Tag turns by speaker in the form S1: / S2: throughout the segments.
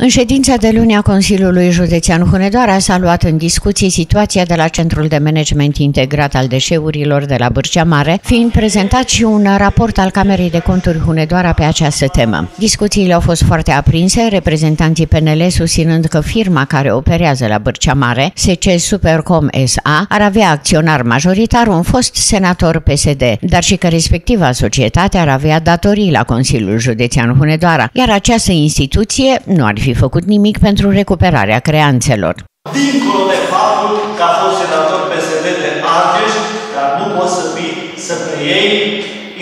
S1: În ședința de luni a Consiliului Județean Hunedoara s-a luat în discuție situația de la Centrul de Management Integrat al Deșeurilor de la Bârcea Mare, fiind prezentat și un raport al Camerei de Conturi Hunedoara pe această temă. Discuțiile au fost foarte aprinse, reprezentanții PNL susținând că firma care operează la Bârcea Mare, SC Supercom SA, ar avea acționar majoritar un fost senator PSD, dar și că respectiva societate ar avea datorii la Consiliul Județean Hunedoara, iar această instituție nu ar fi fi făcut nimic pentru recuperarea creanțelor.
S2: Dincolo de faptul că a fost senator PSD de Argeș, dar nu poți să, fii, să preiei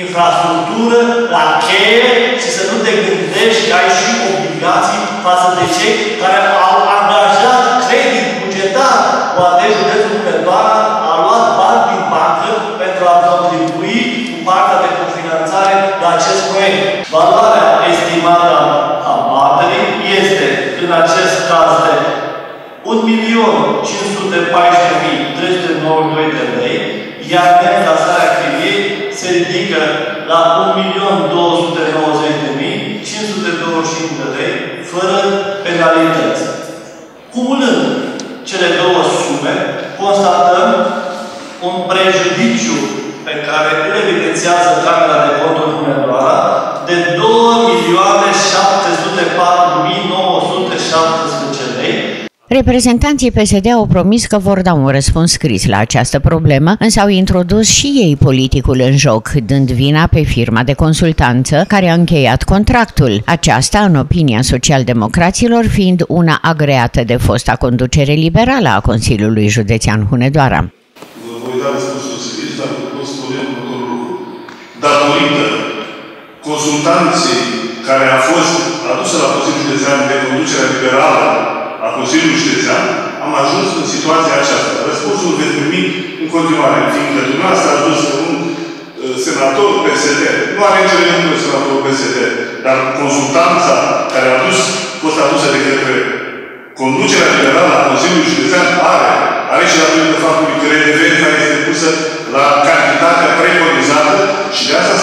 S2: infrastructură la cheie și să nu te gândești că ai și obligații față de cei care au angajat credit bugetar. Poate județul Hunedoara a luat bani din bancă pentru a contribui cu partea de cofinanțare la acest proiect. Valoarea estimată a este în acest caz de 1.514.392 de lei, iar necasarea chiriei se ridică la 1.290.525 de lei, fără penalități. Cumulând cele două sume, constatăm un prejudiciu pe care îl evidențiază Camera
S1: Reprezentanții PSD au promis că vor da un răspuns scris la această problemă, însă au introdus și ei politicul în joc, dând vina pe firma de consultanță care a încheiat contractul. Aceasta, în opinia socialdemocraților, fiind una agreată de fosta conducere liberală a Consiliului Județean Hunedoara.
S3: Vă voi da răspunsul scris, dar vă spune următorul lucru. Datorită consultanței care a fost adusă la Consiliul Județean de conducerea liberală a Consiliului Județean, am ajuns în situația aceasta. Răspunsul veți primi în continuare, fiindcă dumneavoastră a adus un uh, senator PSD, nu are nicio legătură cu senatorul PSD, dar consultanța care a adus, fost adusă de către conducerea liberală a Consiliului Județean are, are și datorită faptului că redevența este pusă la cantitatea preconizată și de asta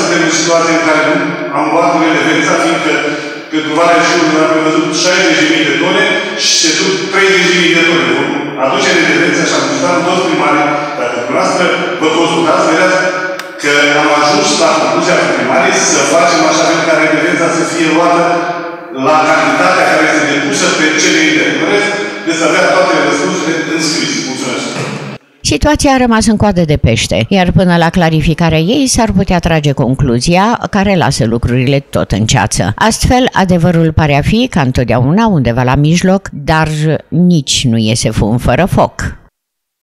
S3: primarii să facem așa fel ca relevența să fie luată la cantitatea care este depusă pe cele de rest, veți avea toate răspunsurile în scris. Mulțumesc!
S1: Situația a rămas în coadă de pește, iar până la clarificarea ei s-ar putea trage concluzia care lasă lucrurile tot în ceață. Astfel, adevărul pare a fi, ca întotdeauna, undeva la mijloc, dar nici nu iese fum fără foc.